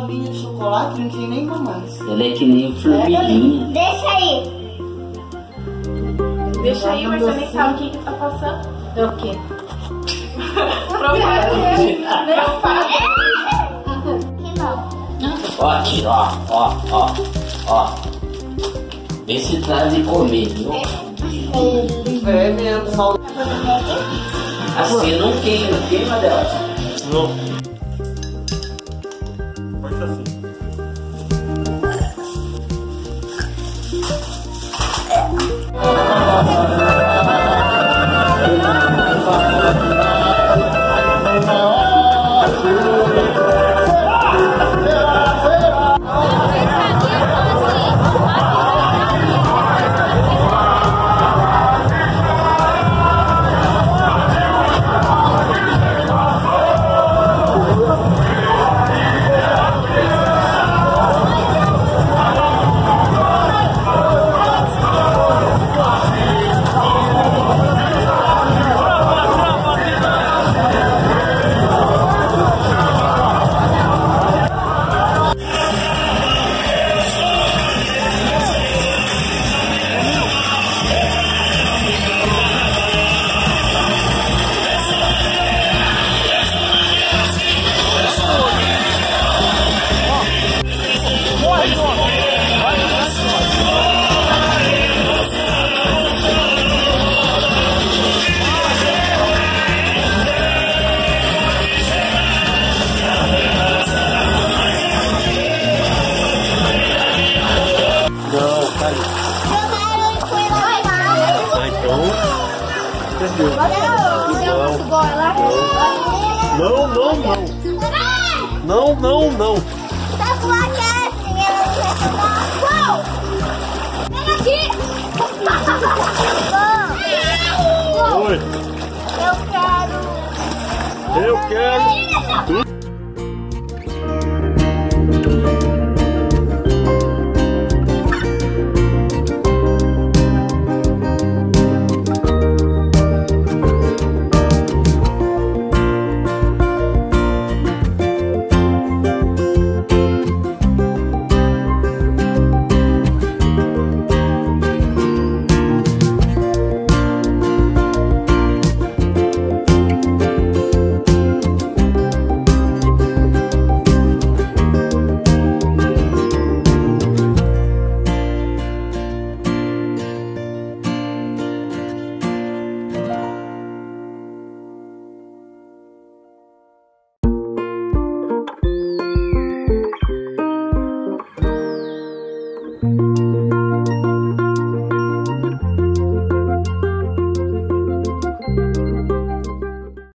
bolinha de chocolate, não tinha nem romance. Ela é que nem formiguinha. Deixa aí. Deixa aí, mas você nem sabe o que que tá passando. É o quê? Provavelmente nem sabe. Que não. Ó aqui, ó, ó, ó, ó. Vê se traz de comer, viu? É mesmo, Assim não queima, queima dela. Não. Amen. Não, não, não. Não, não, não. Tá com a assim, ela não quer! Vem aqui! Oi. Eu quero. Eu quero.